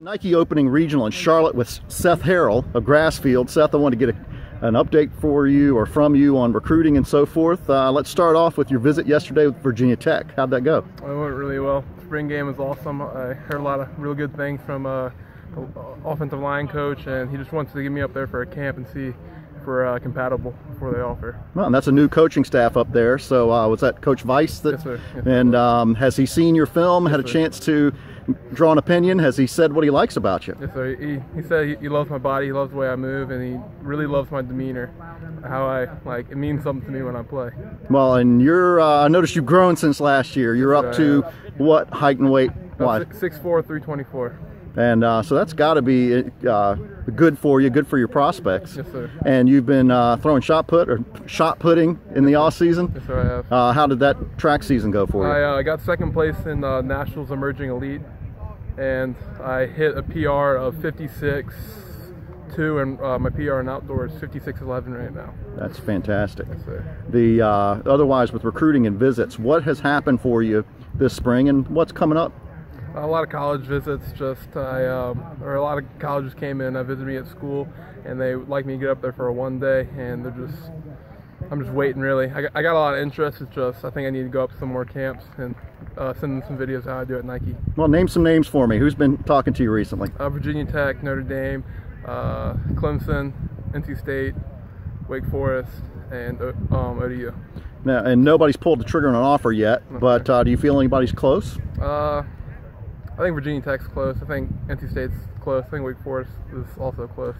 Nike opening regional in Charlotte with Seth Harrell of Grassfield. Seth, I want to get a, an update for you or from you on recruiting and so forth. Uh, let's start off with your visit yesterday with Virginia Tech. How'd that go? It went really well. Spring game was awesome. I heard a lot of real good things from uh, the offensive line coach, and he just wants to get me up there for a camp and see if we're uh, compatible before they offer. Well, and that's a new coaching staff up there. So uh, was that Coach Vice? That, Yes, sir. Yes, and um, has he seen your film? had a sir. chance to draw an opinion? Has he said what he likes about you? Yes, sir. He, he said he, he loves my body, he loves the way I move, and he really loves my demeanor. How I like it means something to me when I play. Well, and you're. Uh, I noticed you've grown since last year. You're up Yes, to what height and weight? Why? Six four, three twenty four. And uh, so that's got to be uh, good for you, good for your prospects. Yes, sir. And you've been uh, throwing shot put or shot putting in the off season. Yes, sir. I have. Uh, how did that track season go for you? I uh, got second place in uh, Nationals Emerging Elite, and I hit a PR of 56 2, and uh, my PR in outdoors 56 11 right now. That's fantastic. Yes, sir. The uh, otherwise with recruiting and visits, what has happened for you this spring, and what's coming up? A lot of college visits. Just I, um, or a lot of colleges came in. I visited me at school, and they would like me to get up there for a one day, and they're just. I'm just waiting, really. I got, I got a lot of interest. It's just I think I need to go up to some more camps and uh, send them some videos how I do at Nike. Well, name some names for me. Who's been talking to you recently? Uh, Virginia Tech, Notre Dame, uh, Clemson, NC State, Wake Forest, and uh, um, ODU. Now, and nobody's pulled the trigger on an offer yet, but uh, do you feel anybody's close? Uh, I think Virginia Tech's close. I think NC State's close. I think Wake Forest is also close.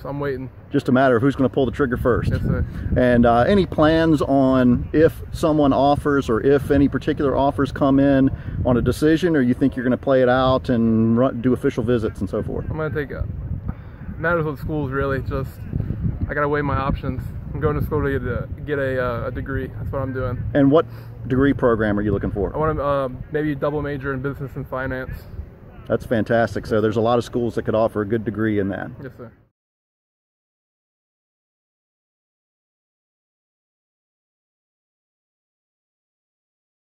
So I'm waiting. Just a matter of who's going to pull the trigger first. Yes, sir. And uh, any plans on if someone offers or if any particular offers come in on a decision, or you think you're going to play it out and run, do official visits and so forth? I'm gonna take a matters with schools really. Just I gotta weigh my options. I'm going to school to get a get a, uh, a degree. That's what I'm doing. And what degree program are you looking for? I want to uh, maybe double major in business and finance. That's fantastic. So there's a lot of schools that could offer a good degree in that. Yes, sir.